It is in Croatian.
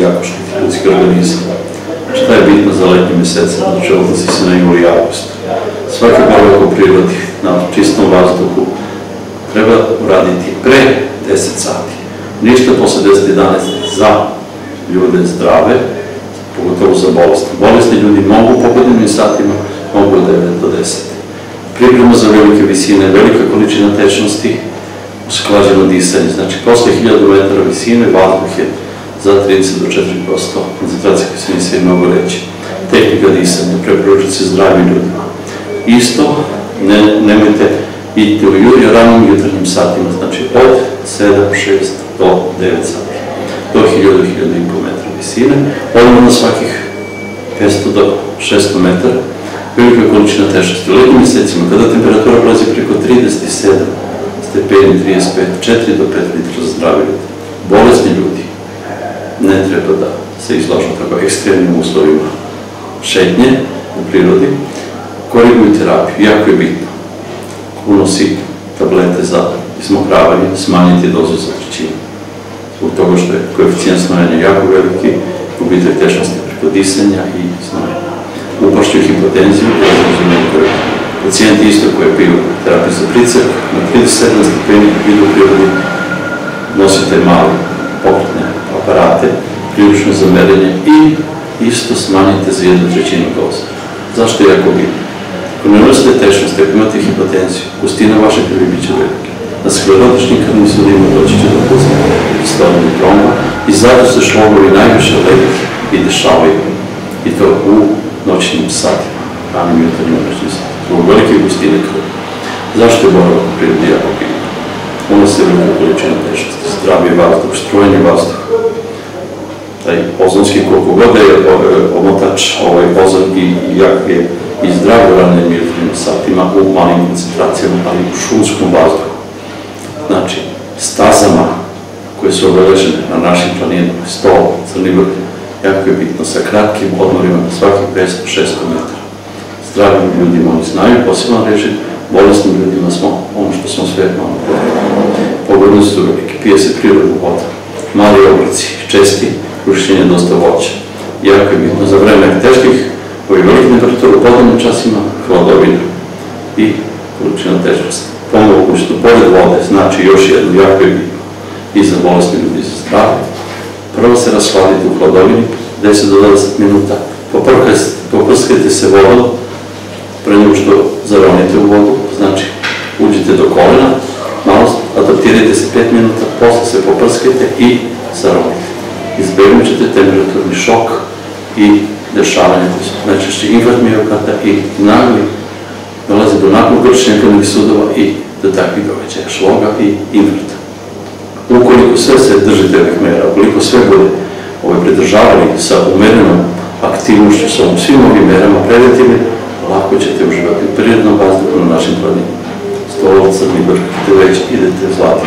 jako štiti ljudski organizam. Šta je bitno za letnje mjesece? Znači odnosi se na juli i august. Svaki boravak u prirodi, na čistom vazduhu, treba uraditi pre 10 sati. Ništa posle 10-11 za ljude zdrave, pogotovo za bolesti. Bolesni ljudi mogu u popodnevnim satima, mogu od 9 do 10. Priprema za velike visine, velika količina tečnosti, usklađeno disanje. Znači, posle 1000 metara visine, vazduh je za 30 do 4% koncentracije koje se mnogo reći. Tehnika disanja, preporučuje se zdravim ljudima. Isto, ne, nemojte idite u ranim jutarnjim satima, znači od 7, 6 do 9 sati, do 1000 do 1000 i pol metra visine, odmah na svakih 500 do 600 metara, velika količina tešnosti. U letnim mjesecima, kada temperatura prolazi preko 37 stepeni, 35, 4 do 5 litra za zdravi ljudi. Bolesni ljudi ne treba da se izlažu tako ekstremnim uslovima šetnje u prirodi, koriguju terapiju, jako je bitno unosi tablete za izmokravanje, smanjiti dozu za trećinu. Zbog toga što je koeficijent snojanja jako veliki, gubitak tečnosti preko disanja i snojanja. Upašću hipotenziju, koje pacijenti isto koji piju terapiju za pricep, na 37 stepeni idu u prirodi, nosite male pokretne prilično za merenje i isto smanjite za jednu trećinu doze. Zašto je jako bitno? Ako ne nosite tečnost, ako imate hipotenziju, gustina vaše krvi bit će velike. Na sklerotičnim krvnim sudima doći će do pustne stavljene tromba i zato se šlogovi najviše ledih i dešavaju i to u noćnim satima, ranim jutarnjim noćnim satima, zbog velike gustine krvi. Zašto je boravak prirodi jako bitno? Unose velika količina tečnosti, zdravi vazduh, strujanje vazduha, taj ozonski koliko god je omotač ovaj ozon i jak je i zdravo ranim jutarnjim satima u malim koncentracijama, ali u šumskom vazduhu. Znači, stazama koje su obeležene na našim planinama, stol, crni vrh, jako je bitno sa kratkim odmorima na svakih 500-600 metara. Zdravim ljudima oni znaju poseban režim, bolesnim ljudima smo ono što smo sve malo Pogodno su velike, pije se prirodna voda, mali oblici, česti, krušenje dosta voća. Jako je bitno za vreme teških koji velike temperature u podnevnim časima, hladovina i količina težnosti. Pomogućno, pored vode, znači još jedno, jako je bitno i za bolestni ljudi za zdrave. Prvo se rashladite u hladovini, 10 do 20 minuta, poprskajte se vodom, pre nego što zaronite u vodu, znači uđite do kolena, malo adaptirajte se 5 minuta, posle se poprskajte i zaronite. Izbegnut ćete temperaturni šok i dešavanja koji su najčešće infarkt miokarda i nagli dolazi do naglog kršenja krvnih sudova i do takvih događaja šloga i infarkta. Ukoliko sve se držite ovih mera, ukoliko sve bude ove pridržavali sa umerenom aktivnošću, sa svim ovim merama preventivnim, lako ćete uživati u prirodnom vazduhu na našim planinama. Stolo, crni vrh, već idete zlati